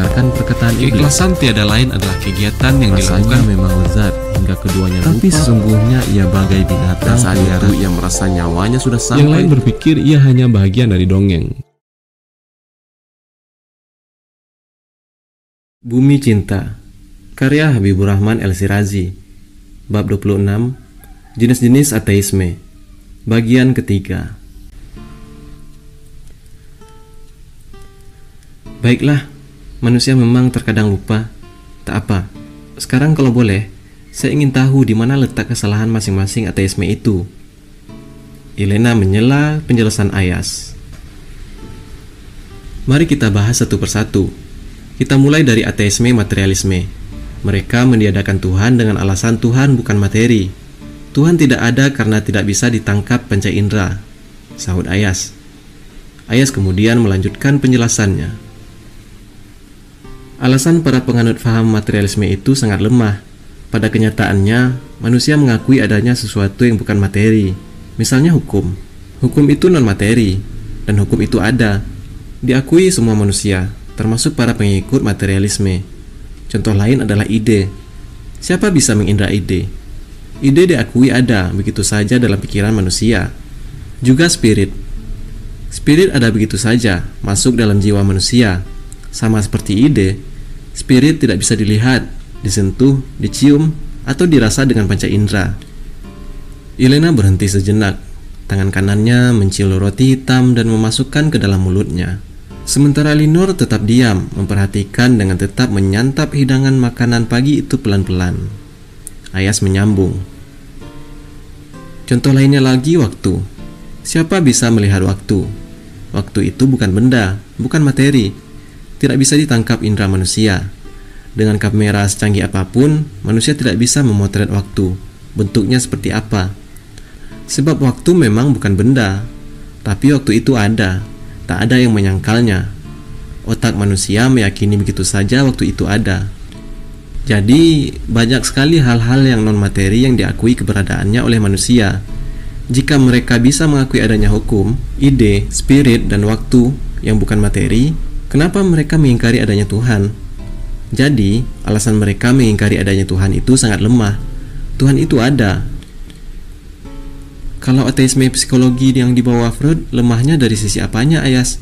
mendengarkan perkataan iblis. Keikhlasan tiada lain adalah kegiatan yang Rasanya dilakukan. memang lezat hingga keduanya Tapi lupa. sesungguhnya ia bagai binatang. Saat itu yang merasa nyawanya sudah Yang sampai. lain berpikir ia hanya bagian dari dongeng. Bumi Cinta Karya Habibur Rahman El Sirazi Bab 26 Jenis-jenis ateisme Bagian ketiga. Baiklah, manusia memang terkadang lupa. Tak apa. Sekarang kalau boleh, saya ingin tahu di mana letak kesalahan masing-masing ateisme itu. Elena menyela penjelasan Ayas. Mari kita bahas satu persatu. Kita mulai dari ateisme materialisme. Mereka meniadakan Tuhan dengan alasan Tuhan bukan materi. Tuhan tidak ada karena tidak bisa ditangkap panca indera. Sahut Ayas. Ayas kemudian melanjutkan penjelasannya. Alasan para penganut faham materialisme itu sangat lemah. Pada kenyataannya, manusia mengakui adanya sesuatu yang bukan materi. Misalnya hukum. Hukum itu non-materi, dan hukum itu ada. Diakui semua manusia, termasuk para pengikut materialisme. Contoh lain adalah ide. Siapa bisa mengindra ide? Ide diakui ada begitu saja dalam pikiran manusia. Juga spirit. Spirit ada begitu saja, masuk dalam jiwa manusia. Sama seperti ide, spirit tidak bisa dilihat, disentuh, dicium, atau dirasa dengan panca indera. Elena berhenti sejenak. Tangan kanannya mencium roti hitam dan memasukkan ke dalam mulutnya. Sementara Linor tetap diam, memperhatikan dengan tetap menyantap hidangan makanan pagi itu pelan-pelan. Ayas menyambung. Contoh lainnya lagi waktu. Siapa bisa melihat waktu? Waktu itu bukan benda, bukan materi. Tidak bisa ditangkap indera manusia. Dengan kamera secanggih apa pun, manusia tidak bisa memotret waktu. Bentuknya seperti apa? Sebab waktu memang bukan benda, tapi waktu itu ada. Tak ada yang menyangkalnya. Otak manusia meyakini begitu saja waktu itu ada. Jadi, banyak sekali hal-hal yang non-materi yang diakui keberadaannya oleh manusia. Jika mereka bisa mengakui adanya hukum, ide, spirit, dan waktu yang bukan materi, kenapa mereka mengingkari adanya Tuhan? Jadi, alasan mereka mengingkari adanya Tuhan itu sangat lemah. Tuhan itu ada. Kalau ateisme psikologi yang dibawa Freud, lemahnya dari sisi apanya, Ayas?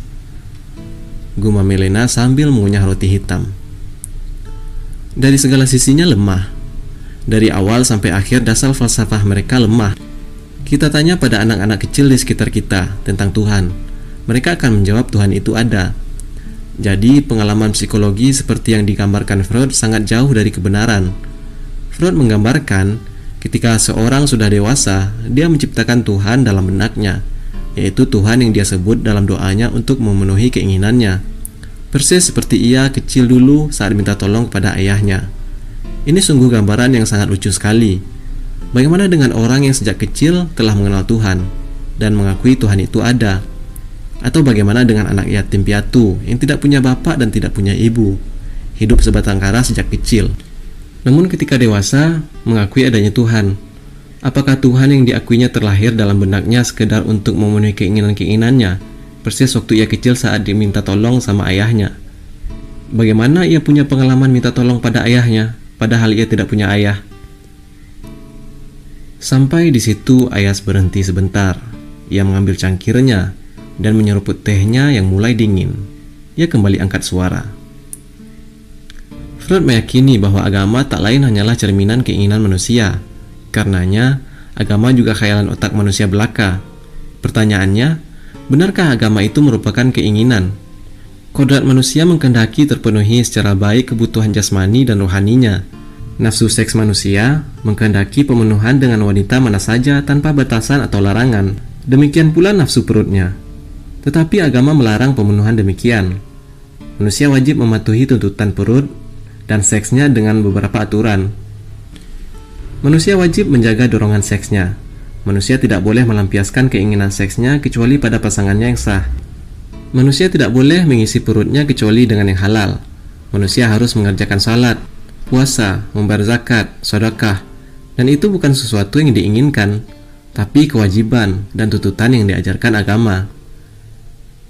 Guma Melena sambil mengunyah roti hitam. Dari segala sisinya lemah. Dari awal sampai akhir dasar falsafah mereka lemah. Kita tanya pada anak-anak kecil di sekitar kita tentang Tuhan. Mereka akan menjawab Tuhan itu ada. Jadi, pengalaman psikologi seperti yang digambarkan Freud sangat jauh dari kebenaran. Freud menggambarkan ketika seorang sudah dewasa, dia menciptakan Tuhan dalam benaknya, yaitu Tuhan yang dia sebut dalam doanya untuk memenuhi keinginannya. Persis seperti ia kecil dulu saat minta tolong kepada ayahnya. Ini sungguh gambaran yang sangat lucu sekali. Bagaimana dengan orang yang sejak kecil telah mengenal Tuhan dan mengakui Tuhan itu ada? Atau bagaimana dengan anak yatim piatu yang tidak punya bapak dan tidak punya ibu, hidup sebatang kara sejak kecil? Namun ketika dewasa, mengakui adanya Tuhan. Apakah Tuhan yang diakuinya terlahir dalam benaknya sekedar untuk memenuhi keinginan-keinginannya, persis waktu ia kecil saat diminta tolong sama ayahnya? Bagaimana ia punya pengalaman minta tolong pada ayahnya, padahal ia tidak punya ayah? Sampai di situ Ayas berhenti sebentar. Ia mengambil cangkirnya dan menyeruput tehnya yang mulai dingin. Ia kembali angkat suara. Freud meyakini bahwa agama tak lain hanyalah cerminan keinginan manusia. Karenanya, agama juga khayalan otak manusia belaka. Pertanyaannya, benarkah agama itu merupakan keinginan? Kodrat manusia mengkendaki terpenuhi secara baik kebutuhan jasmani dan rohaninya. Nafsu seks manusia mengkendaki pemenuhan dengan wanita mana saja tanpa batasan atau larangan. Demikian pula nafsu perutnya. Tetapi agama melarang pemenuhan demikian. Manusia wajib mematuhi tuntutan perut dan seksnya dengan beberapa aturan. Manusia wajib menjaga dorongan seksnya. Manusia tidak boleh melampiaskan keinginan seksnya kecuali pada pasangannya yang sah. Manusia tidak boleh mengisi perutnya kecuali dengan yang halal. Manusia harus mengerjakan salat, puasa, membayar zakat, sedekah, dan itu bukan sesuatu yang diinginkan, tapi kewajiban dan tuntutan yang diajarkan agama.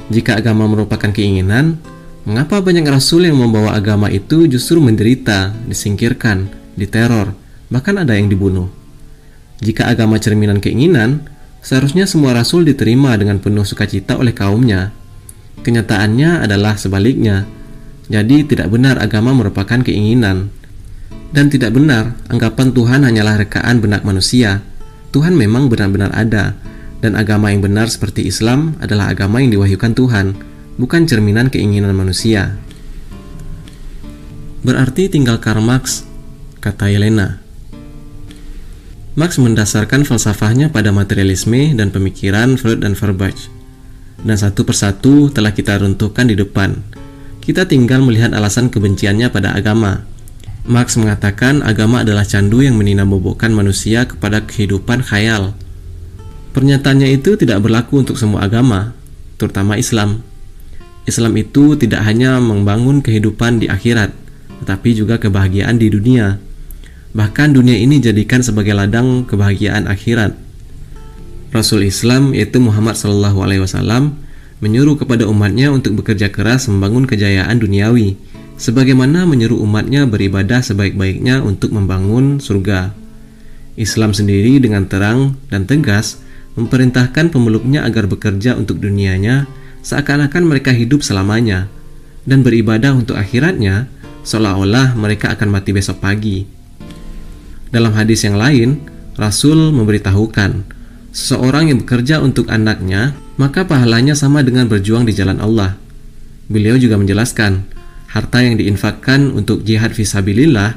Jika agama merupakan keinginan, Mengapa banyak rasul yang membawa agama itu justru menderita, disingkirkan, diteror, bahkan ada yang dibunuh? Jika agama cerminan keinginan, seharusnya semua rasul diterima dengan penuh sukacita oleh kaumnya. Kenyataannya adalah sebaliknya. Jadi tidak benar agama merupakan keinginan. Dan tidak benar anggapan Tuhan hanyalah rekaan benak manusia. Tuhan memang benar-benar ada, dan agama yang benar seperti Islam adalah agama yang diwahyukan Tuhan, bukan cerminan keinginan manusia. Berarti tinggal Karl Marx, kata Elena. Marx mendasarkan falsafahnya pada materialisme dan pemikiran Freud dan Feuerbach. Dan satu persatu telah kita runtuhkan di depan. Kita tinggal melihat alasan kebenciannya pada agama. Marx mengatakan agama adalah candu yang meninabobokan manusia kepada kehidupan khayal. Pernyataannya itu tidak berlaku untuk semua agama, terutama Islam. Islam itu tidak hanya membangun kehidupan di akhirat, tetapi juga kebahagiaan di dunia. Bahkan dunia ini jadikan sebagai ladang kebahagiaan akhirat. Rasul Islam yaitu Muhammad Shallallahu Alaihi Wasallam menyuruh kepada umatnya untuk bekerja keras membangun kejayaan duniawi, sebagaimana menyuruh umatnya beribadah sebaik-baiknya untuk membangun surga. Islam sendiri dengan terang dan tegas memerintahkan pemeluknya agar bekerja untuk dunianya seakan-akan mereka hidup selamanya dan beribadah untuk akhiratnya seolah-olah mereka akan mati besok pagi. Dalam hadis yang lain, Rasul memberitahukan, seseorang yang bekerja untuk anaknya, maka pahalanya sama dengan berjuang di jalan Allah. Beliau juga menjelaskan, harta yang diinfakkan untuk jihad visabilillah,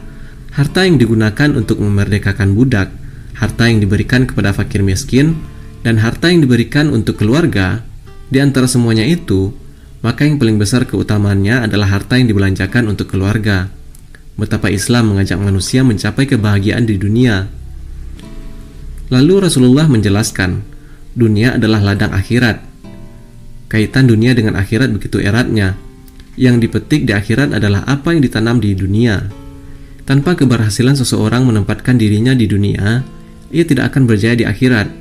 harta yang digunakan untuk memerdekakan budak, harta yang diberikan kepada fakir miskin, dan harta yang diberikan untuk keluarga di antara semuanya itu, maka yang paling besar keutamaannya adalah harta yang dibelanjakan untuk keluarga. Betapa Islam mengajak manusia mencapai kebahagiaan di dunia. Lalu Rasulullah menjelaskan, dunia adalah ladang akhirat. Kaitan dunia dengan akhirat begitu eratnya. Yang dipetik di akhirat adalah apa yang ditanam di dunia. Tanpa keberhasilan seseorang menempatkan dirinya di dunia, ia tidak akan berjaya di akhirat.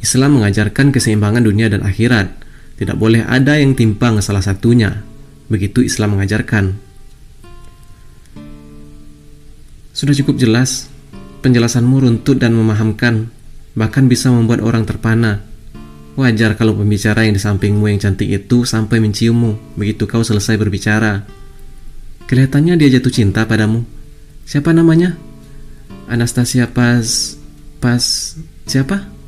Islam mengajarkan keseimbangan dunia dan akhirat tidak boleh ada yang timpang salah satunya. Begitu Islam mengajarkan. Sudah cukup jelas, penjelasanmu runtut dan memahamkan, bahkan bisa membuat orang terpana. Wajar kalau pembicara yang di sampingmu yang cantik itu sampai menciummu begitu kau selesai berbicara. Kelihatannya dia jatuh cinta padamu. Siapa namanya? Anastasia Pas... Pas... Siapa?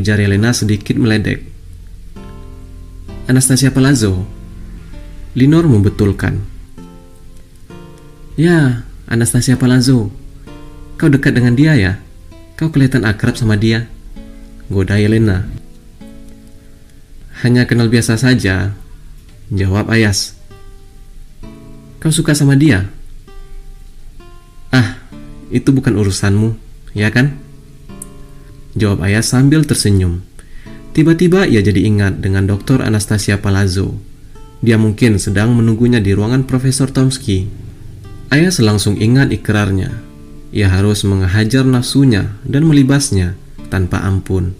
Ujar Elena sedikit meledek. Anastasia Palazzo. Linor membetulkan. Ya, Anastasia Palazzo. Kau dekat dengan dia ya? Kau kelihatan akrab sama dia. Goda Yelena. Hanya kenal biasa saja. Jawab Ayas. Kau suka sama dia? Ah, itu bukan urusanmu, ya kan? Jawab Ayas sambil tersenyum. Tiba-tiba ia jadi ingat dengan Dr. Anastasia Palazzo. Dia mungkin sedang menunggunya di ruangan Profesor Tomsky. Ayah langsung ingat ikrarnya. Ia harus menghajar nafsunya dan melibasnya tanpa ampun.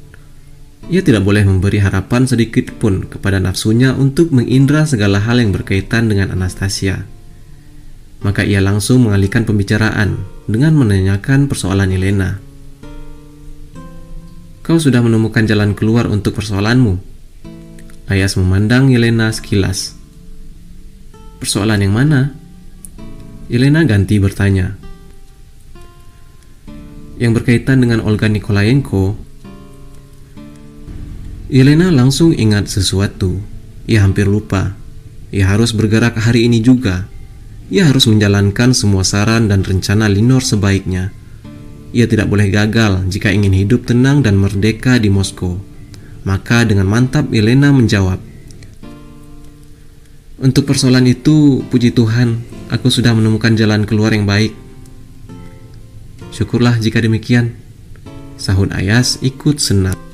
Ia tidak boleh memberi harapan sedikit pun kepada nafsunya untuk mengindra segala hal yang berkaitan dengan Anastasia. Maka ia langsung mengalihkan pembicaraan dengan menanyakan persoalan Elena. Kau sudah menemukan jalan keluar untuk persoalanmu. Ayas memandang Yelena sekilas. Persoalan yang mana? Yelena ganti bertanya. Yang berkaitan dengan Olga Nikolayenko. Yelena langsung ingat sesuatu. Ia hampir lupa. Ia harus bergerak hari ini juga. Ia harus menjalankan semua saran dan rencana Linor sebaiknya ia tidak boleh gagal jika ingin hidup tenang dan merdeka di Moskow. Maka dengan mantap Elena menjawab, Untuk persoalan itu, puji Tuhan, aku sudah menemukan jalan keluar yang baik. Syukurlah jika demikian. Sahut Ayas ikut senang.